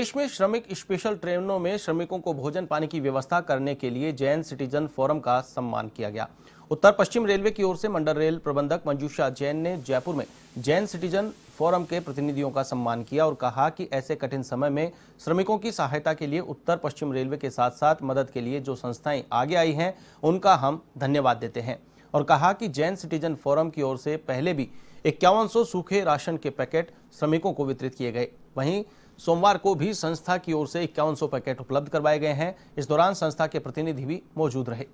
देश में श्रमिक स्पेशल ट्रेनों में श्रमिकों को भोजन पानी की व्यवस्था करने के लिए जैन सिटीजन फोरम का सम्मान किया गया। उत्तर पश्चिम रेलवे की ओर से मंडल रेल प्रबंधक मंजूषा जैन ने जयपुर में जैन सिटीजन फोरम के प्रतिनिधियों का सम्मान किया और कहा कि ऐसे कठिन समय में श्रमिकों की सहायता के लिए उत्तर पश्चिम रेलवे के साथ साथ मदद के लिए जो संस्थाएँ आगे आई हैं, उनका हम धन्यवाद देते हैं। और कहा कि जैन सिटीजन फोरम की ओर से पहले भी इक्यावन सूखे राशन के पैकेट श्रमिकों को वितरित किए गए। वहीं सोमवार को भी संस्था की ओर से इक्यावन पैकेट उपलब्ध करवाए गए हैं। इस दौरान संस्था के प्रतिनिधि भी मौजूद रहे।